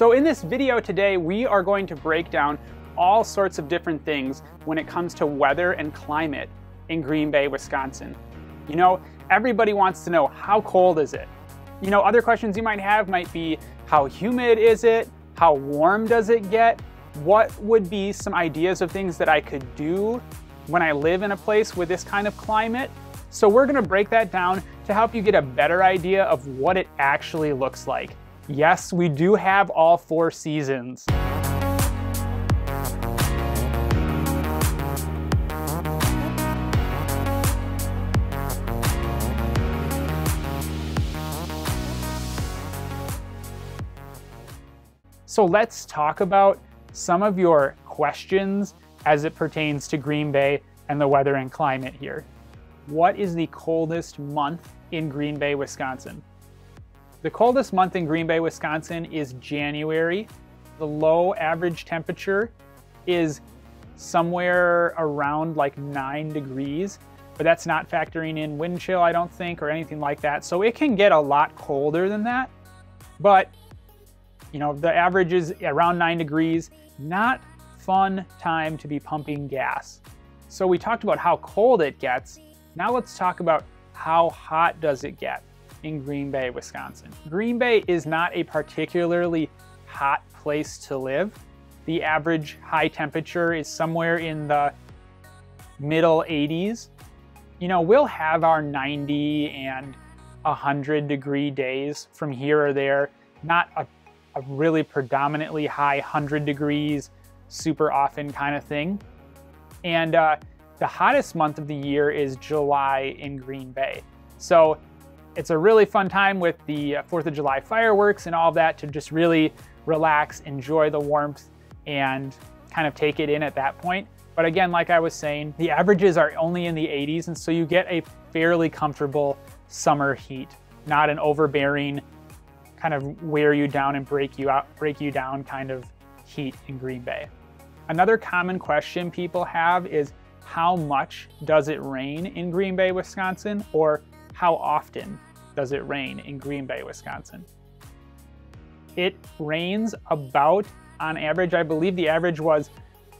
So in this video today, we are going to break down all sorts of different things when it comes to weather and climate in Green Bay, Wisconsin. You know, everybody wants to know how cold is it? You know, other questions you might have might be how humid is it? How warm does it get? What would be some ideas of things that I could do when I live in a place with this kind of climate? So we're gonna break that down to help you get a better idea of what it actually looks like. Yes, we do have all four seasons. So let's talk about some of your questions as it pertains to Green Bay and the weather and climate here. What is the coldest month in Green Bay, Wisconsin? The coldest month in Green Bay, Wisconsin is January. The low average temperature is somewhere around like 9 degrees, but that's not factoring in wind chill, I don't think, or anything like that. So it can get a lot colder than that, but you know, the average is around 9 degrees. Not fun time to be pumping gas. So we talked about how cold it gets. Now let's talk about how hot does it get in Green Bay, Wisconsin. Green Bay is not a particularly hot place to live. The average high temperature is somewhere in the middle 80s. You know, we'll have our 90 and 100 degree days from here or there, not a a really predominantly high 100 degrees super often kind of thing. And uh, the hottest month of the year is July in Green Bay. So it's a really fun time with the 4th uh, of July fireworks and all of that to just really relax, enjoy the warmth, and kind of take it in at that point. But again, like I was saying, the averages are only in the 80s, and so you get a fairly comfortable summer heat, not an overbearing kind of wear you down and break you out, break you down kind of heat in Green Bay. Another common question people have is how much does it rain in Green Bay, Wisconsin, or how often does it rain in Green Bay, Wisconsin? It rains about, on average, I believe the average was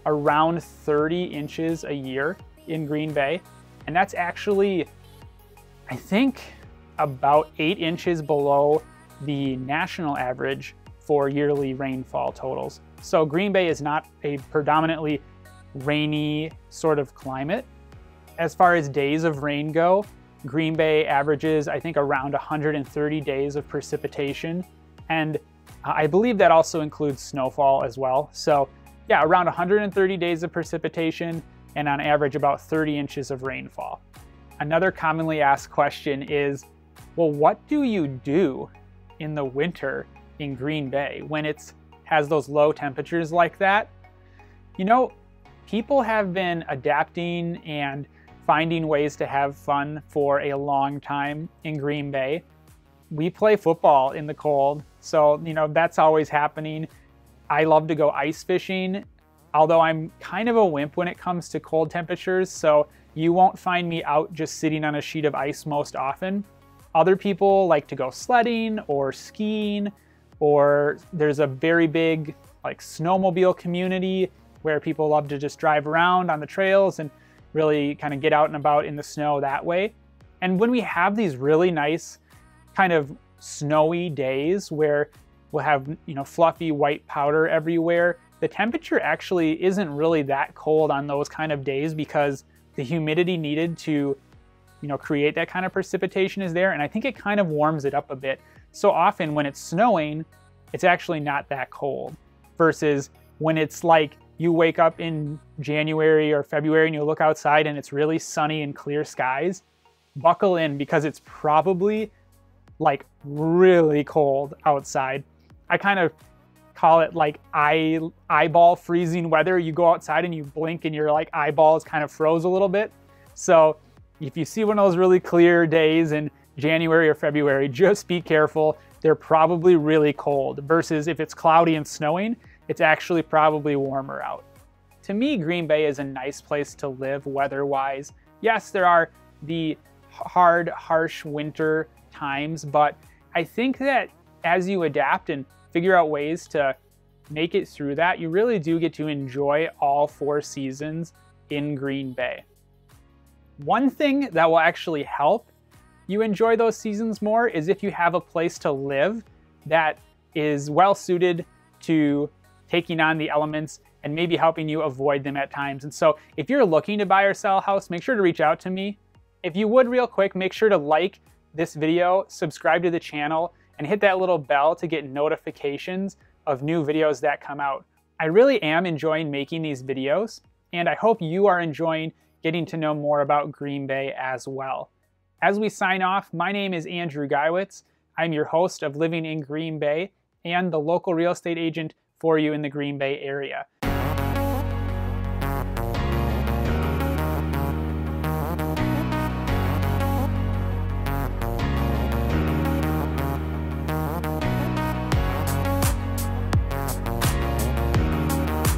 around 30 inches a year in Green Bay. And that's actually, I think, about eight inches below the national average for yearly rainfall totals. So Green Bay is not a predominantly rainy sort of climate. As far as days of rain go, Green Bay averages, I think, around 130 days of precipitation. And I believe that also includes snowfall as well. So, yeah, around 130 days of precipitation and on average about 30 inches of rainfall. Another commonly asked question is well, what do you do in the winter in Green Bay when it has those low temperatures like that. You know, people have been adapting and finding ways to have fun for a long time in Green Bay. We play football in the cold, so you know that's always happening. I love to go ice fishing, although I'm kind of a wimp when it comes to cold temperatures, so you won't find me out just sitting on a sheet of ice most often. Other people like to go sledding or skiing, or there's a very big like snowmobile community where people love to just drive around on the trails and really kind of get out and about in the snow that way. And when we have these really nice kind of snowy days where we'll have, you know, fluffy white powder everywhere, the temperature actually isn't really that cold on those kind of days because the humidity needed to you know, create that kind of precipitation is there, and I think it kind of warms it up a bit. So often when it's snowing, it's actually not that cold, versus when it's like you wake up in January or February and you look outside and it's really sunny and clear skies, buckle in because it's probably like really cold outside. I kind of call it like eye eyeball freezing weather. You go outside and you blink and your like eyeballs kind of froze a little bit. So if you see one of those really clear days in January or February, just be careful. They're probably really cold versus if it's cloudy and snowing, it's actually probably warmer out. To me, Green Bay is a nice place to live weather-wise. Yes, there are the hard, harsh winter times, but I think that as you adapt and figure out ways to make it through that, you really do get to enjoy all four seasons in Green Bay. One thing that will actually help you enjoy those seasons more is if you have a place to live that is well suited to taking on the elements and maybe helping you avoid them at times. And so if you're looking to buy or sell a house, make sure to reach out to me. If you would real quick, make sure to like this video, subscribe to the channel, and hit that little bell to get notifications of new videos that come out. I really am enjoying making these videos, and I hope you are enjoying getting to know more about Green Bay as well. As we sign off, my name is Andrew Geiwitz. I'm your host of Living in Green Bay and the local real estate agent for you in the Green Bay area.